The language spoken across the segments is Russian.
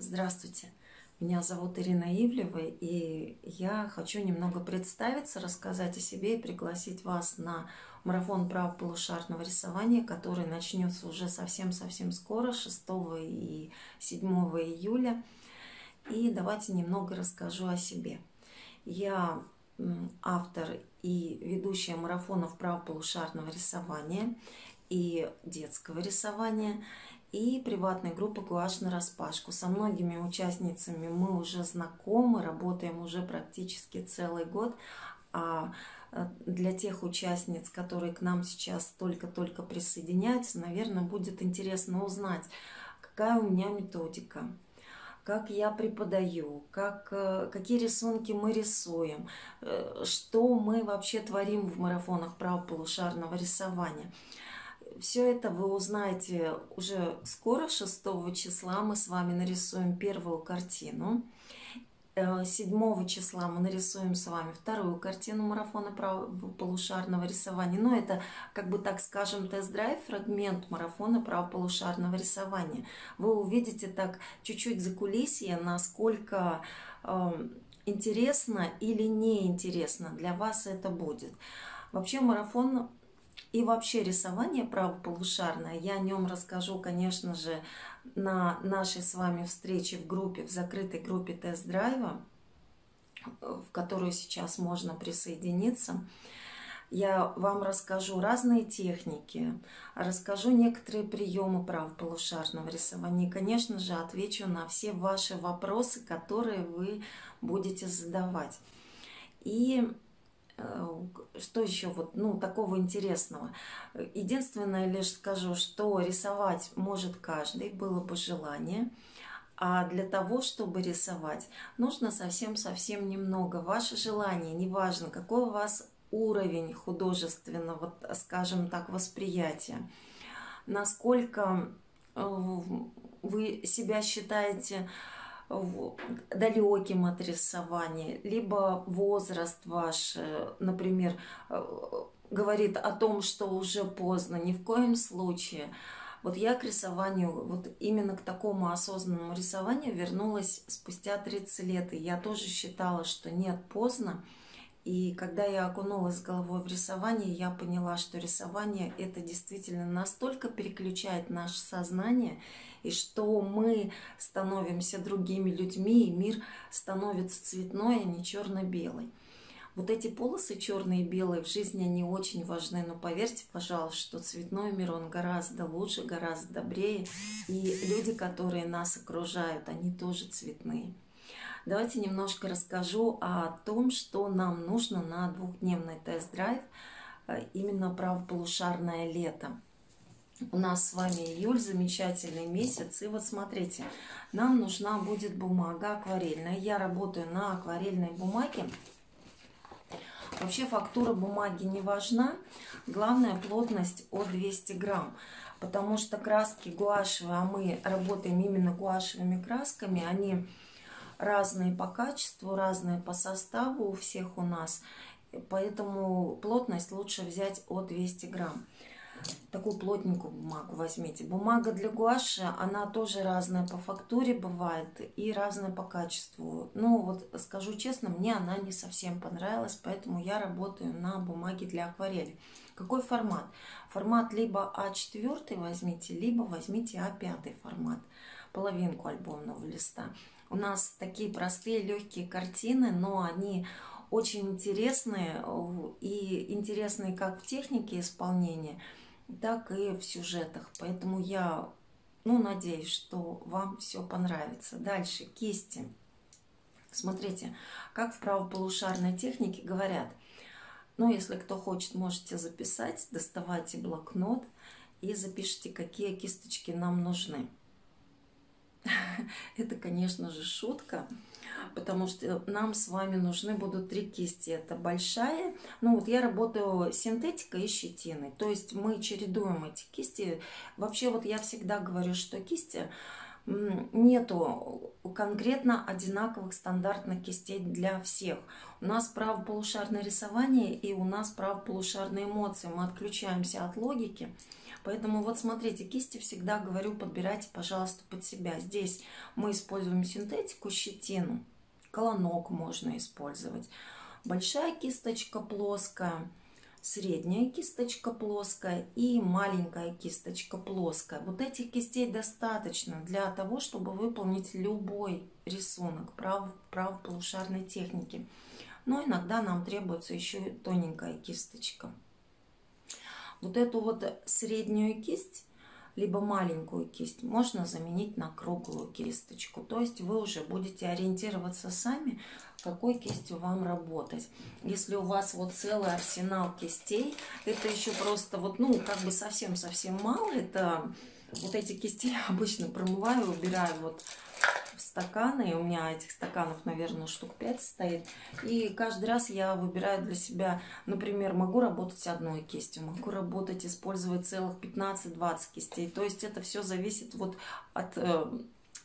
Здравствуйте, меня зовут Ирина Ивлева, и я хочу немного представиться, рассказать о себе и пригласить вас на марафон правополушарного рисования, который начнется уже совсем-совсем скоро, 6 и 7 июля. И давайте немного расскажу о себе. Я автор и ведущая марафонов правополушарного рисования и детского рисования – и приватной группы «Гуашь на распашку». Со многими участницами мы уже знакомы, работаем уже практически целый год. А э, для тех участниц, которые к нам сейчас только-только присоединяются, наверное, будет интересно узнать, какая у меня методика, как я преподаю, как, э, какие рисунки мы рисуем, э, что мы вообще творим в марафонах правополушарного рисования – все это вы узнаете уже скоро, 6 числа. Мы с вами нарисуем первую картину. 7 э, числа мы нарисуем с вами вторую картину марафона правополушарного рисования. Но ну, это, как бы так скажем, тест-драйв, фрагмент марафона правополушарного рисования. Вы увидите так чуть-чуть за кулисье, насколько э, интересно или неинтересно для вас это будет. Вообще марафон и вообще рисование правополушарное, я о нем расскажу, конечно же, на нашей с вами встрече в группе, в закрытой группе тест-драйва, в которую сейчас можно присоединиться. Я вам расскажу разные техники, расскажу некоторые приемы правополушарного рисования и, конечно же, отвечу на все ваши вопросы, которые вы будете задавать. И что еще вот, ну, такого интересного? Единственное лишь скажу, что рисовать может каждый, было бы желание. А для того, чтобы рисовать, нужно совсем-совсем немного. Ваше желание, неважно, какой у вас уровень художественного, скажем так, восприятия, насколько э, вы себя считаете далеким от рисования, либо возраст ваш, э, например, э, говорит о том, что уже поздно, ни в коем случае. Вот я к рисованию, вот именно к такому осознанному рисованию вернулась спустя 30 лет. И я тоже считала, что нет, поздно. И когда я окунулась головой в рисование, я поняла, что рисование это действительно настолько переключает наше сознание, и что мы становимся другими людьми, и мир становится цветной, а не черно-белый. Вот эти полосы черные и белые в жизни они очень важны, но поверьте, пожалуйста, что цветной мир он гораздо лучше, гораздо добрее, и люди, которые нас окружают, они тоже цветные. Давайте немножко расскажу о том, что нам нужно на двухдневный тест-драйв, э, именно правополушарное лето. У нас с вами июль, замечательный месяц. И вот смотрите, нам нужна будет бумага акварельная. Я работаю на акварельной бумаге. Вообще фактура бумаги не важна. Главное плотность от 200 грамм. Потому что краски гуашевые, а мы работаем именно гуашевыми красками, они разные по качеству, разные по составу у всех у нас. Поэтому плотность лучше взять от 200 грамм такую плотненькую бумагу возьмите. Бумага для гуаши, она тоже разная по фактуре бывает и разная по качеству. Ну вот скажу честно, мне она не совсем понравилась, поэтому я работаю на бумаге для акварели. Какой формат? Формат либо А4 возьмите, либо возьмите А5 формат, половинку альбомного листа. У нас такие простые легкие картины, но они очень интересные и интересные как в технике исполнения – так и в сюжетах. Поэтому я ну, надеюсь, что вам все понравится. Дальше, кисти. Смотрите, как в правополушарной технике говорят. Ну, если кто хочет, можете записать, доставайте блокнот и запишите, какие кисточки нам нужны. Это, конечно же, шутка потому что нам с вами нужны будут три кисти. Это большая, ну вот я работаю синтетикой и щетиной, то есть мы чередуем эти кисти. Вообще вот я всегда говорю, что кисти нету конкретно одинаковых стандартных кистей для всех. У нас правополушарное рисование и у нас правополушарные эмоции. Мы отключаемся от логики, Поэтому вот смотрите, кисти всегда говорю, подбирайте, пожалуйста, под себя. Здесь мы используем синтетику, щетину, колонок можно использовать. Большая кисточка плоская, средняя кисточка плоская и маленькая кисточка плоская. Вот этих кистей достаточно для того, чтобы выполнить любой рисунок прав, правополушарной техники. Но иногда нам требуется еще тоненькая кисточка. Вот эту вот среднюю кисть, либо маленькую кисть, можно заменить на круглую кисточку. То есть вы уже будете ориентироваться сами, какой кистью вам работать. Если у вас вот целый арсенал кистей, это еще просто вот, ну, как бы совсем-совсем мало. Это вот эти кисти я обычно промываю, убираю вот в стаканы. И у меня этих стаканов, наверное, штук 5 стоит. И каждый раз я выбираю для себя, например, могу работать одной кистью, могу работать, использовать целых 15-20 кистей. То есть это все зависит вот от э,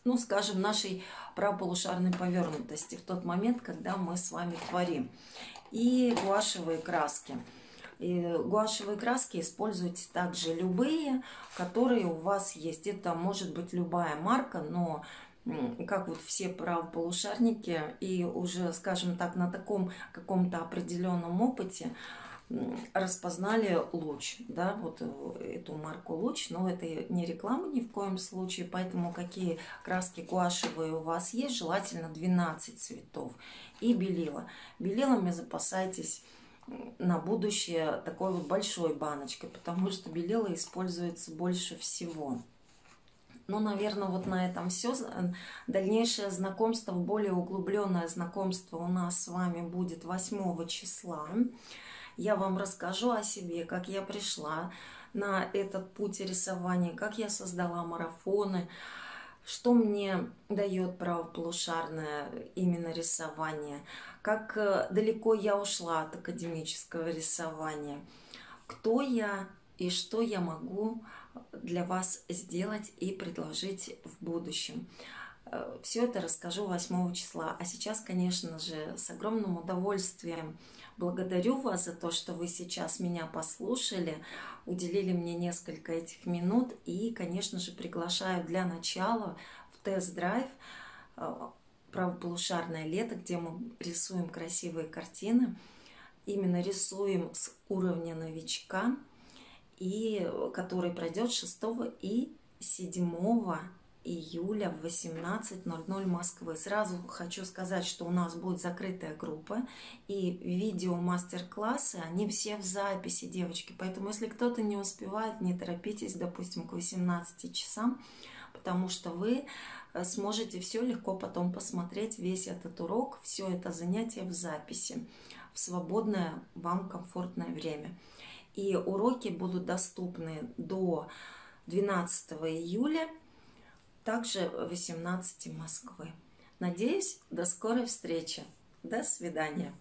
ну, скажем, нашей правополушарной повернутости в тот момент, когда мы с вами творим. И гуашевые краски. И гуашевые краски используйте также любые, которые у вас есть. Это может быть любая марка, но как вот все правополушарники и уже, скажем так, на таком каком-то определенном опыте распознали луч, да, вот э, эту марку луч, но это не реклама ни в коем случае, поэтому какие краски гуашевые у вас есть, желательно 12 цветов и белила. Белилами запасайтесь на будущее такой вот большой баночкой, потому что белила используется больше всего. Ну, наверное, вот на этом все. Дальнейшее знакомство, более углубленное знакомство у нас с вами будет 8 числа. Я вам расскажу о себе, как я пришла на этот путь рисования, как я создала марафоны, что мне дает правополушарное именно рисование, как э, далеко я ушла от академического рисования, кто я и что я могу для вас сделать и предложить в будущем. Э, Все это расскажу 8 числа. А сейчас, конечно же, с огромным удовольствием благодарю вас за то, что вы сейчас меня послушали, уделили мне несколько этих минут и, конечно же, приглашаю для начала в тест-драйв э, правополушарное лето, где мы рисуем красивые картины. Именно рисуем с уровня новичка, и который пройдет 6 и 7 июля в 18.00 Москвы. Сразу хочу сказать, что у нас будет закрытая группа и видео мастер-классы, они все в записи, девочки. Поэтому, если кто-то не успевает, не торопитесь, допустим, к 18 часам, потому что вы э, сможете все легко потом посмотреть, весь этот урок, все это занятие в записи, в свободное вам комфортное время. И уроки будут доступны до 12 июля также 18 Москвы. Надеюсь, до скорой встречи. До свидания.